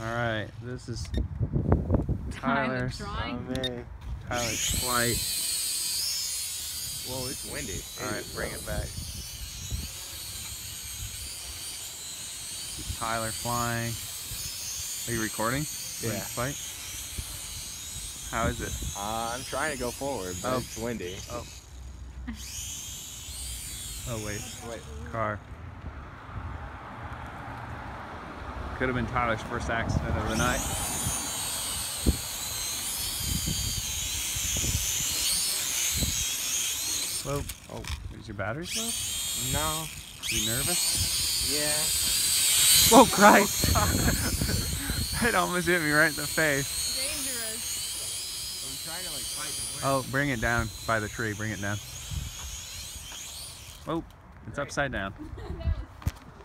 All right, this is Time of Tyler's. drawing. Oh, flight. Whoa, it's windy. All right, bring it back. Tyler flying. Are you recording? Yeah. the Flight. How is it? Uh, I'm trying to go forward, but Oh. it's windy. Oh wait, Wait. car. Could have been Tyler's first accident of the night. Whoa. Oh, is your battery low? No. You nervous? Yeah. Whoa, Christ! it almost hit me right in the face. Dangerous. I'm trying to like fight the wind. Oh, bring it down by the tree. Bring it down. Oh, it's upside down. No,